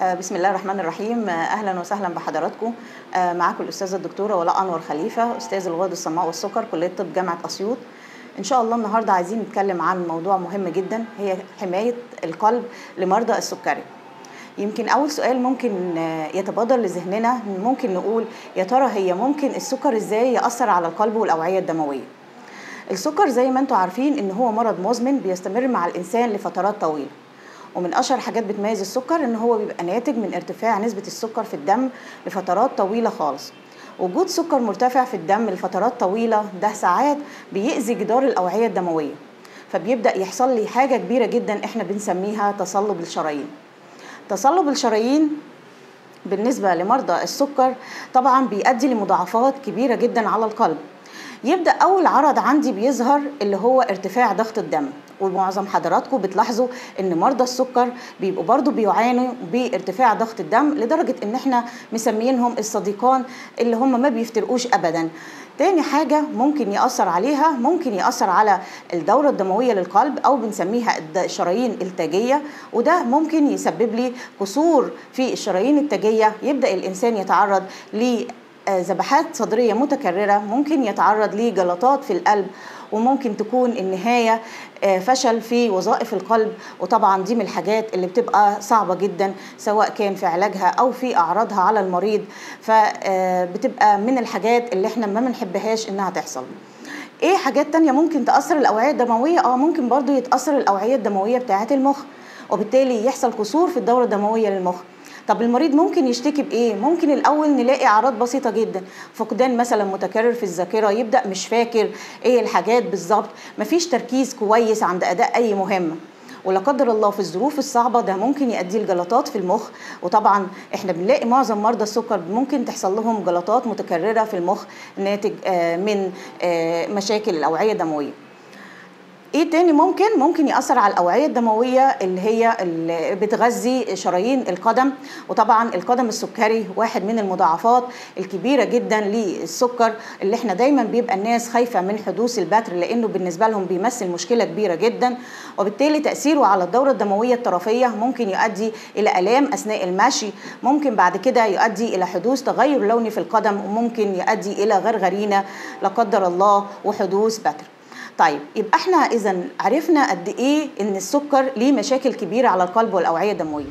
آه، بسم الله الرحمن الرحيم. آه، أهلا وسهلا بحضراتكم. آه، معاكم الأستاذة الدكتورة ولاء أنور خليفة أستاذ الغدد الصماء والسكر كلية طب جامعة أسيوط. إن شاء الله النهارده عايزين نتكلم عن موضوع مهم جدا هي حماية القلب لمرضى السكري. يمكن أول سؤال ممكن يتبادر لذهننا. ممكن نقول يا ترى هي ممكن السكر إزاي يأثر على القلب والأوعية الدموية؟ السكر زي ما أنتم عارفين إن هو مرض مزمن بيستمر مع الإنسان لفترات طويلة. ومن أشهر حاجات بتميز السكر إن هو بيبقى ناتج من ارتفاع نسبة السكر في الدم لفترات طويلة خالص. وجود سكر مرتفع في الدم لفترات طويلة ده ساعات بيأذي جدار الأوعية الدموية فبيبدأ يحصل لي حاجة كبيرة جدا إحنا بنسميها تصلب الشرايين. تصلب الشرايين بالنسبة لمرضى السكر طبعا بيؤدي لمضاعفات كبيرة جدا على القلب. يبدأ أول عرض عندي بيظهر اللي هو ارتفاع ضغط الدم. ومعظم حضراتكم بتلاحظوا إن مرضى السكر بيبقوا برضو بيعانوا بارتفاع ضغط الدم لدرجة إن إحنا مسميينهم الصديقان اللي هم ما بيفترقوش ابدا. تاني حاجة ممكن يأثر عليها ممكن يأثر على الدورة الدموية للقلب أو بنسميها الشرايين التاجية وده ممكن يسبب لي قصور في الشرايين التاجية. يبدأ الإنسان يتعرض ل ذبحات صدرية متكررة ممكن يتعرض لجلطات في القلب وممكن تكون النهاية فشل في وظائف القلب. وطبعا دي من الحاجات اللي بتبقى صعبة جدا سواء كان في علاجها أو في أعراضها على المريض. فبتبقى من الحاجات اللي إحنا ما بنحبهاش إنها تحصل. إيه حاجات تانية ممكن تأثر الأوعية الدموية؟ آه ممكن برضو يتأثر الأوعية الدموية بتاعة المخ وبالتالي يحصل قصور في الدورة الدموية للمخ. طب المريض ممكن يشتكي بإيه؟ ممكن الأول نلاقي أعراض بسيطة جدا. فقدان مثلا متكرر في الذاكرة يبدأ مش فاكر إيه الحاجات بالظبط. مفيش تركيز كويس عند أداء أي مهمه ولا قدر الله في الظروف الصعبة ده ممكن يؤدي لجلطات في المخ. وطبعا إحنا بنلاقي معظم مرضى السكر ممكن تحصل لهم جلطات متكررة في المخ ناتج من مشاكل الأوعية الدموية. إيه تاني ممكن؟ ممكن يأثر على الأوعية الدموية اللي هي اللي بتغذي شرايين القدم وطبعا القدم السكري واحد من المضاعفات الكبيرة جدا للسكر اللي إحنا دايما بيبقى الناس خايفة من حدوث البتر لأنه بالنسبة لهم بيمثل مشكلة كبيرة جدا. وبالتالي تأثيره على الدورة الدموية الطرفية ممكن يؤدي إلى آلام أثناء المشي ممكن بعد كده يؤدي إلى حدوث تغير لوني في القدم وممكن يؤدي إلى غرغرينة لا قدر الله وحدوث بتر. طيب يبقى إحنا اذا عرفنا قد إيه إن السكر ليه مشاكل كبيرة على القلب والأوعية الدموية.